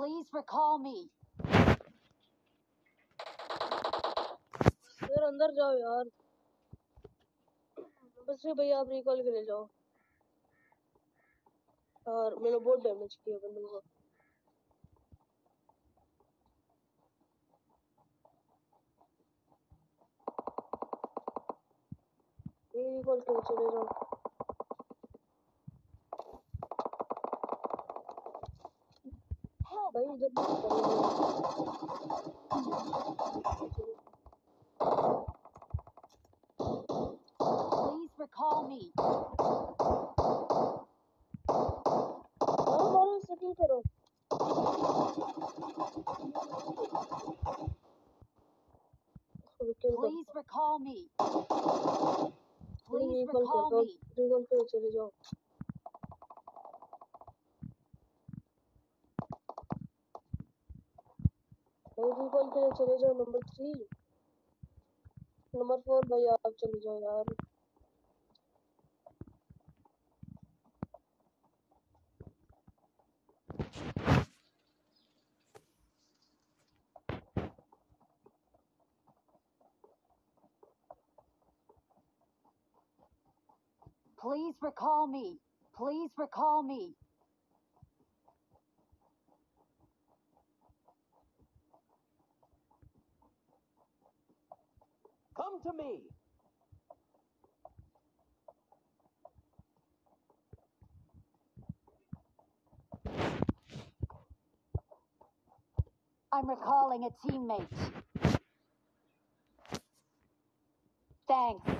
Please recall me. यार अंदर जाओ यार। बस भैया, आप रिकॉल के ले जाओ। यार, मैंने बहुत डैमेज किया बंदे को। रिकॉल के चले जाओ। Please recall me. Please recall कर recall दो me. रिकॉल के चले जाओ भाई रिकॉल के लिए चले जाओ नंबर थ्री नंबर फोर भाई आप चले जाओ यार Please recall me. Please recall me. Come to me. I'm recalling a teammate. Thanks.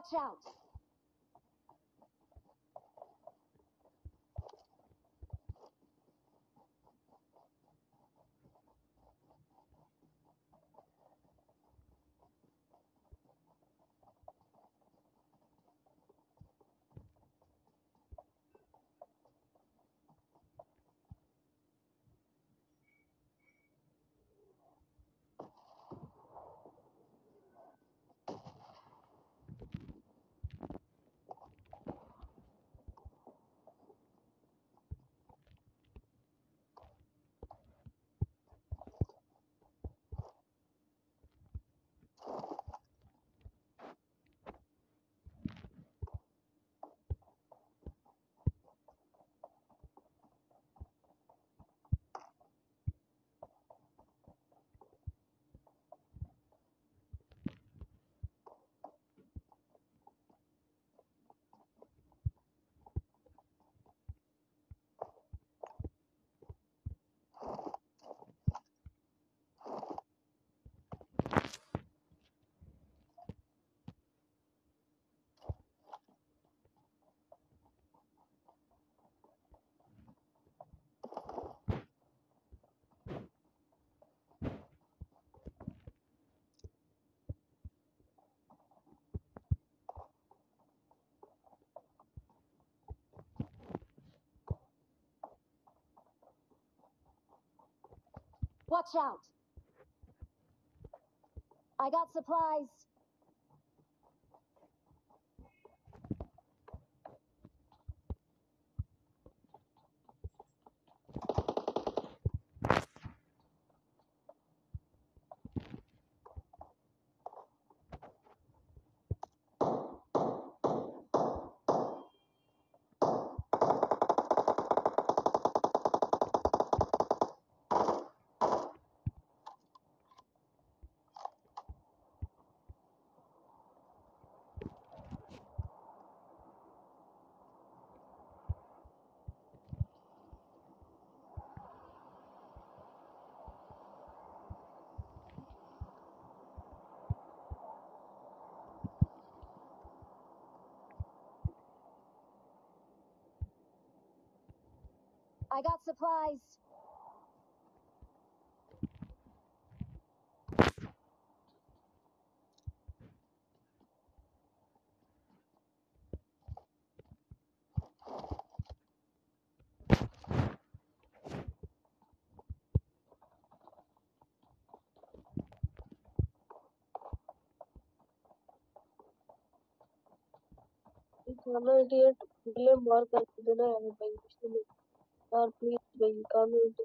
Watch out. Watch out! I got supplies. I got supplies. I'm not here to blame more than I'm going to Sir please beni kan öldü.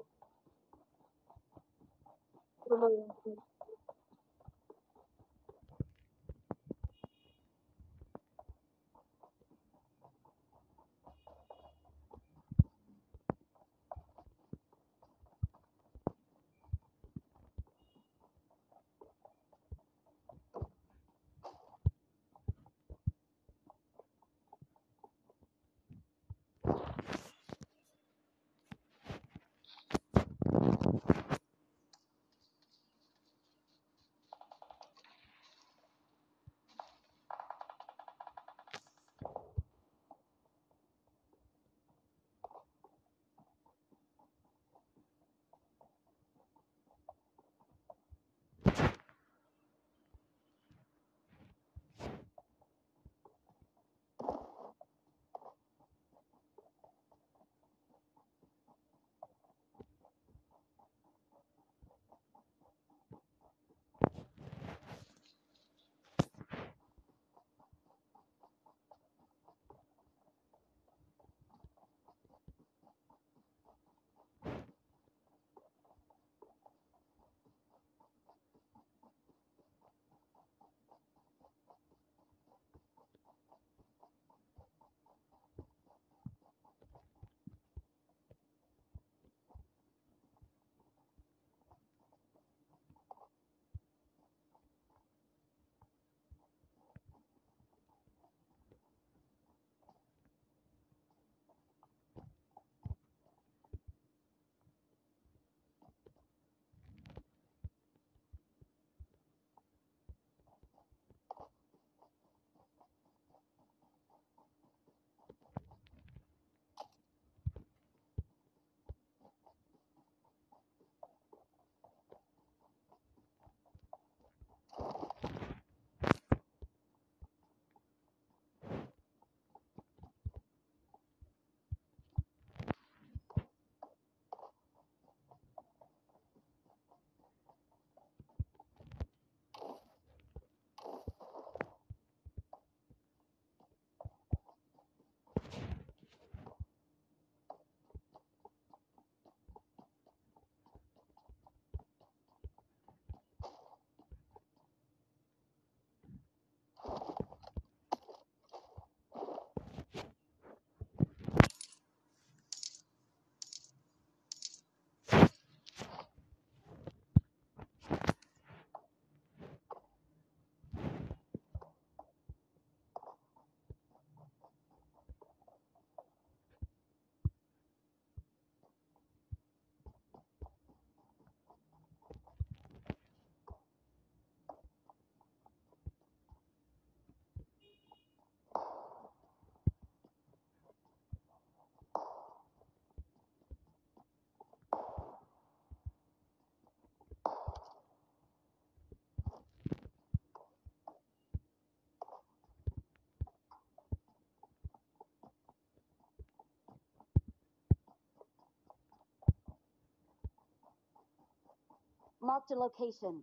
Marked a location.